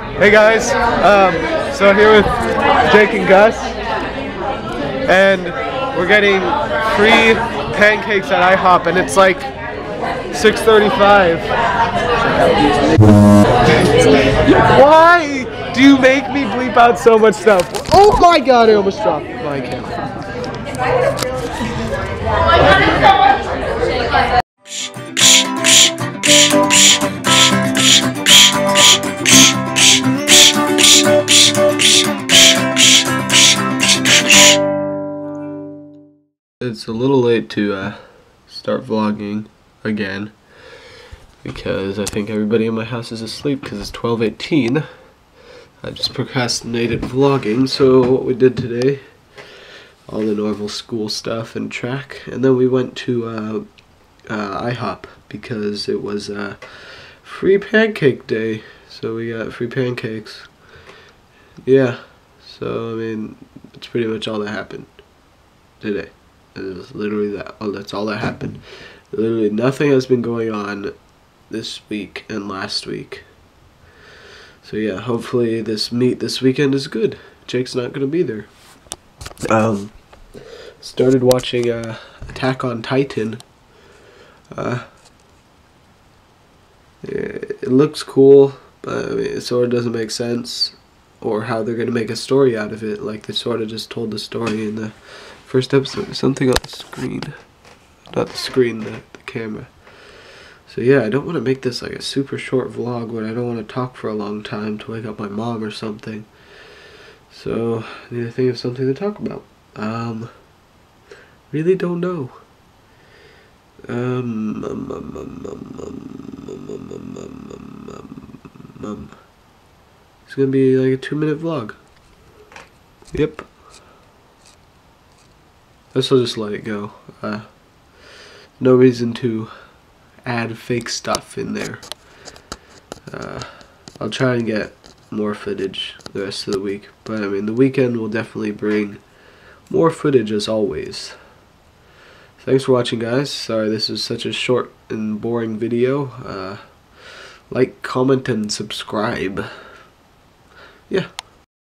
Hey guys, um, so here with Jake and Gus, and we're getting free pancakes at IHOP, and it's like 6:35. Why do you make me bleep out so much stuff? Oh my god, I almost dropped my camera. It's a little late to uh, start vlogging again because I think everybody in my house is asleep because it's 12:18. I just procrastinated vlogging, so what we did today, all the normal school stuff and track, and then we went to uh, uh, IHOP because it was uh, free pancake day, so we got free pancakes. Yeah, so I mean, that's pretty much all that happened today. Literally that. Oh, that's all that happened. Literally nothing has been going on this week and last week. So yeah, hopefully this meet this weekend is good. Jake's not gonna be there. Um, started watching uh, Attack on Titan. Uh, it looks cool, but I mean, it sort of doesn't make sense, or how they're gonna make a story out of it. Like they sort of just told the story in the first episode. Something on the screen, not the screen, the, the camera. So yeah, I don't want to make this like a super short vlog when I don't want to talk for a long time to wake up my mom or something. So I need to think of something to talk about. Um, really don't know. Um, um, um, um, um, um, um, um, um, um, um, it's gonna be like a two minute vlog. Yep. Guess I'll just let it go. Uh, no reason to add fake stuff in there. Uh, I'll try and get more footage the rest of the week. But I mean, the weekend will definitely bring more footage as always. Thanks for watching, guys. Sorry this is such a short and boring video. Uh, like, comment, and subscribe. Yeah.